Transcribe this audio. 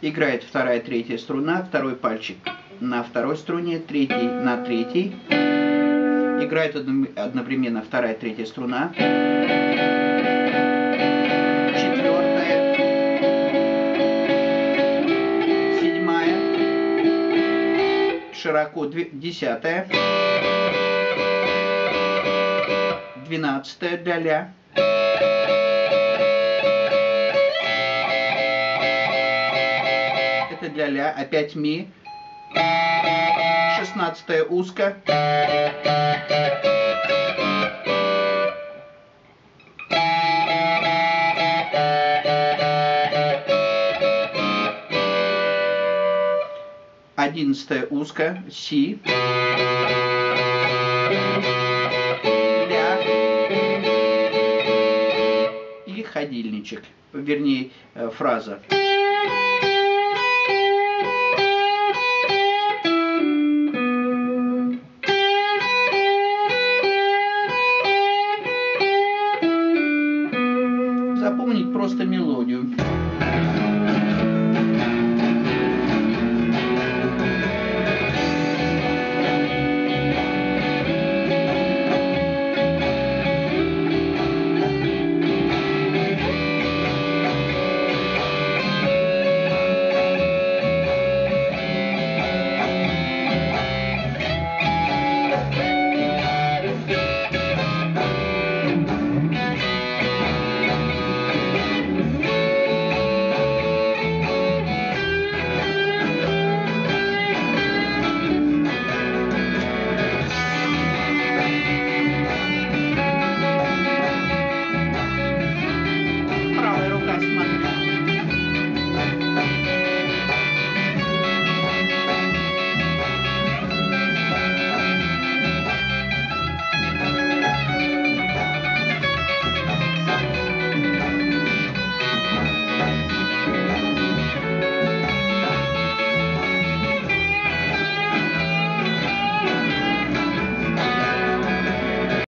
Играет вторая, третья струна, второй пальчик на второй струне, третий на третьей. Играет одновременно вторая, третья струна. Четвертая. Седьмая. Широко десятая. Двенадцатая для ля. Это для ля. Опять ми. Шестнадцатая узко. Одиннадцатая узко. Си. Ля. И ходильничек. Вернее, э, фраза. Запомнить просто мелодию.